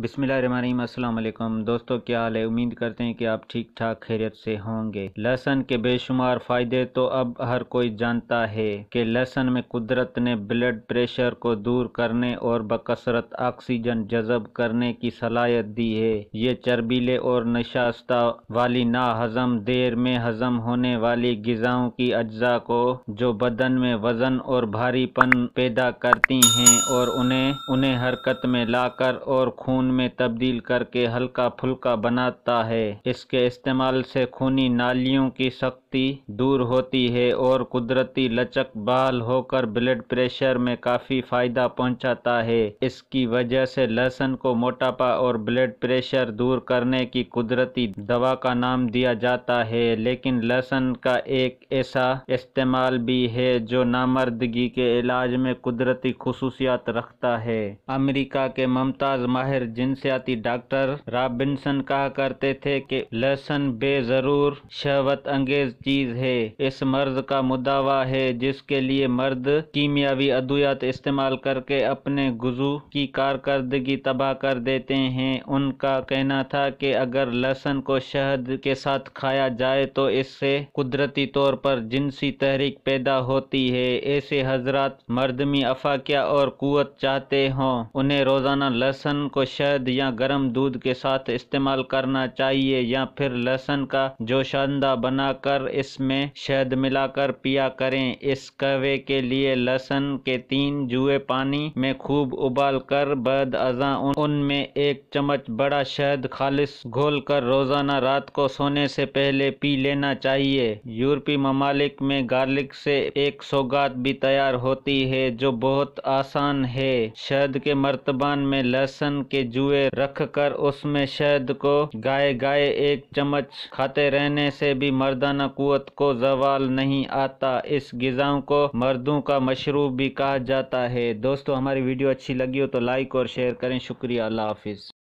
वालेकुम दोस्तों, क्या हाल है? उम्मीद करते हैं कि आप ठीक ठाक खैरियत से होंगे। लहसन के बेशुमार फ़ायदे तो अब हर कोई जानता है कि लहसन में कुदरत ने ब्लड प्रेशर को दूर करने और बकसरत ऑक्सीजन जज़ब करने की सलाहियत दी है। ये चर्बीले और नशास्ता वाली ना हजम देर में हजम होने वाली गज़ाओं की अज्जा को जो बदन में वज़न और भारीपन पैदा करती हैं और उन्हें उन्हें हरकत में लाकर और खून में तब्दील करके हल्का फुल्का बनाता है। इसके इस्तेमाल से खूनी नालियों की शक्ति दूर होती है और कुदरती लचक बहाल होकर ब्लड प्रेशर में काफ़ी फ़ायदा पहुंचाता है। इसकी वजह से लहसुन को मोटापा और ब्लड प्रेशर दूर करने की कुदरती दवा का नाम दिया जाता है, लेकिन लहसुन का एक ऐसा इस्तेमाल भी है जो नामर्दगी के इलाज में कुदरती खसूसियात रखता है। अमेरिका के मुमताज़ माहिर जिनसियाती डॉक्टर रॉबिन्सन कहा करते थे कि लहसुन बेजरूर शहवत अंगेज चीज़ है। इस मर्ज का मुदावा है जिसके लिए मर्द कीमियावी अद्वियात इस्तेमाल करके अपने गुजू की कारकर्दगी तबाह कर देते हैं। उनका कहना था कि अगर लहसुन को शहद के साथ खाया जाए तो इससे कुदरती तौर पर जिनसी तहरीक पैदा होती है। ऐसे हज़रत मर्दमी अफाकिया और कुत चाहते हों। उन्हें रोज़ाना लहसुन को शहद या गर्म दूध के साथ इस्तेमाल करना चाहिए या फिर लहसुन का जोशानदा बनाकर इसमें शहद मिलाकर पिया करें। इस कहवे के लिए लहसुन के तीन जुए पानी में खूब उबाल कर बद अजा उनमें एक चम्मच बड़ा शहद खालिश घोल कर रोज़ाना रात को सोने से पहले पी लेना चाहिए। यूरोपी ममालिक में गार्लिक से एक सौगात भी तैयार होती है जो बहुत आसान है। शहद के मर्तबान में लहसुन के जुए रख कर उसमें शहद को गाय गाय एक चम्मच खाते रहने से भी मर्दाना कुत को जवाल नहीं आता। इस गज़ाओं को मर्दों का मशरूब भी कहा जाता है। दोस्तों, हमारी वीडियो अच्छी लगी हो तो लाइक और शेयर करें। शुक्रिया। अल्लाह हाफिज़।